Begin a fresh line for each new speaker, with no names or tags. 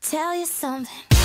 tell you something.